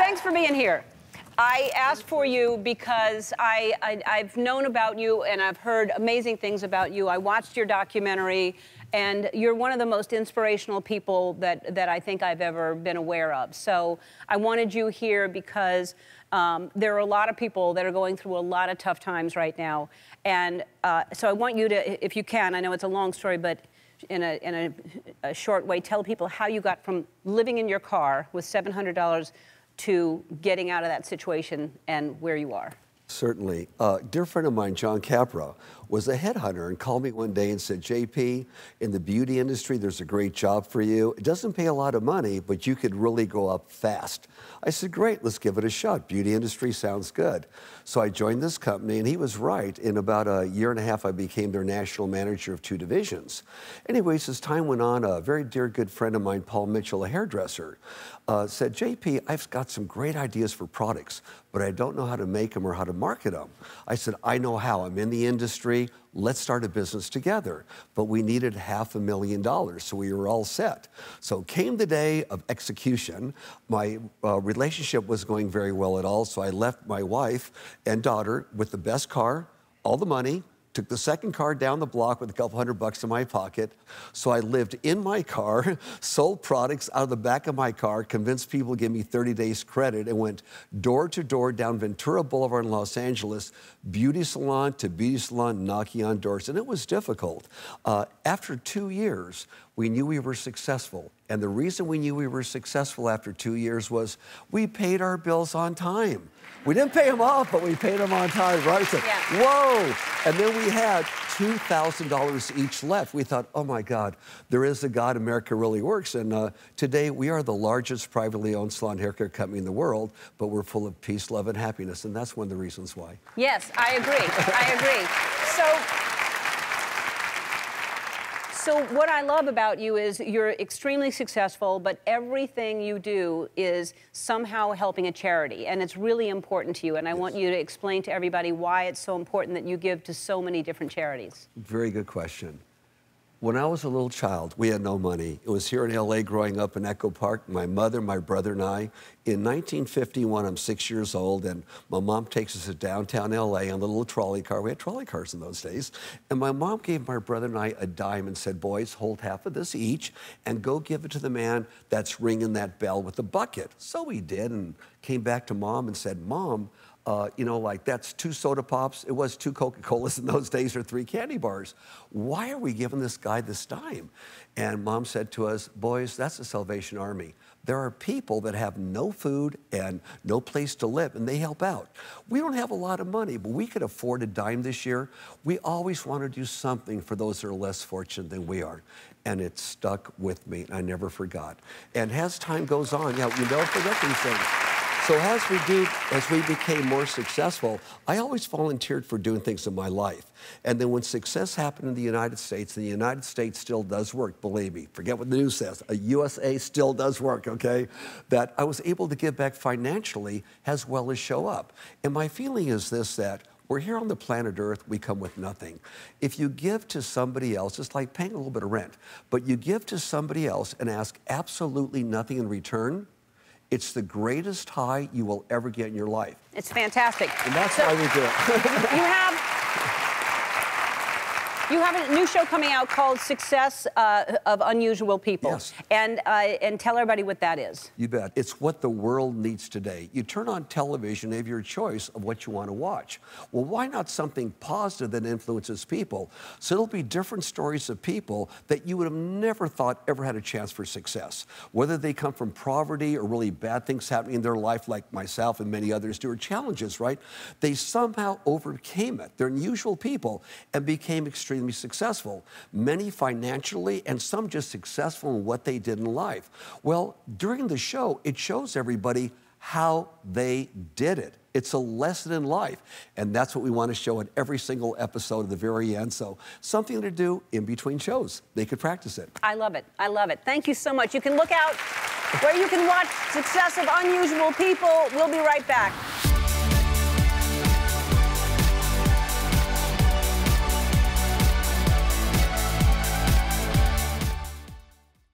thanks for being here. I asked for you because I, I, have known about you and I've heard amazing things about you. I watched your documentary, and you're one of the most inspirational people that, that I think I've ever been aware of. So I wanted you here because um, there are a lot of people that are going through a lot of tough times right now. And uh, so I want you to, if you can, I know it's a long story, but in, a, in a, a short way, tell people how you got from living in your car with $700 to getting out of that situation and where you are. Certainly. Uh, dear friend of mine, John Capra, was a headhunter and called me one day and said, JP, in the beauty industry, there's a great job for you. It doesn't pay a lot of money, but you could really go up fast. I said, great, let's give it a shot. Beauty industry sounds good. So I joined this company, and he was right. In about a year and a half, I became their national manager of two divisions. Anyways, as time went on, a very dear good friend of mine, Paul Mitchell, a hairdresser, uh, said, JP, I've got some great ideas for products, but I don't know how to make them or how to market them. I said, I know how. I'm in the industry. Let's start a business together. But we needed half a million dollars, so we were all set. So came the day of execution. My uh, relationship was going very well at all, so I left my wife and daughter with the best car, all the money, took the second car down the block with a couple hundred bucks in my pocket. So I lived in my car, sold products out of the back of my car, convinced people to give me 30 days credit, and went door to door down Ventura Boulevard in Los Angeles, beauty salon to beauty salon, knocking on doors. And it was difficult. Uh, after two years, we knew we were successful. And the reason we knew we were successful after two years was we paid our bills on time. We didn't pay them off, but we paid them on time, right? So, yeah. Whoa! And then we had $2,000 each left. We thought, oh my God, there is a God, America really works. And uh, today we are the largest privately owned salon haircare company in the world, but we're full of peace, love, and happiness. And that's one of the reasons why. Yes, I agree. I agree. So, so what I love about you is you're extremely successful, but everything you do is somehow helping a charity, and it's really important to you. And I yes. want you to explain to everybody why it's so important that you give to so many different charities. Very good question. When I was a little child, we had no money. It was here in LA growing up in Echo Park, my mother, my brother, and I. In 1951, I'm six years old, and my mom takes us to downtown LA on a little trolley car. We had trolley cars in those days. And my mom gave my brother and I a dime and said, Boys, hold half of this each and go give it to the man that's ringing that bell with the bucket. So we did and came back to mom and said, Mom, uh, you know, like that's two soda pops. It was two Coca Colas in those days or three candy bars. Why are we giving this guy this dime? And mom said to us, Boys, that's the Salvation Army. There are people that have no food and no place to live, and they help out. We don't have a lot of money, but we could afford a dime this year. We always want to do something for those that are less fortunate than we are. And it stuck with me, and I never forgot. And as time goes on, yeah, you don't forget these things. So as we do, as we became more successful, I always volunteered for doing things in my life. And then when success happened in the United States, the United States still does work, believe me, forget what the news says, a USA still does work, okay? That I was able to give back financially as well as show up. And my feeling is this, that we're here on the planet Earth, we come with nothing. If you give to somebody else, it's like paying a little bit of rent, but you give to somebody else and ask absolutely nothing in return, it's the greatest high you will ever get in your life. It's fantastic. And that's so, why we do it. you have you have a new show coming out called Success uh, of Unusual People. Yes. And, uh, and tell everybody what that is. You bet. It's what the world needs today. You turn on television, you have your choice of what you want to watch. Well, why not something positive that influences people? So it'll be different stories of people that you would have never thought ever had a chance for success. Whether they come from poverty or really bad things happening in their life, like myself and many others do, or challenges, right? They somehow overcame it. They're unusual people and became extremely extremely successful, many financially, and some just successful in what they did in life. Well, during the show, it shows everybody how they did it. It's a lesson in life. And that's what we want to show in every single episode at the very end. So, something to do in between shows. They could practice it. I love it. I love it. Thank you so much. You can look out where you can watch Success of Unusual People. We'll be right back.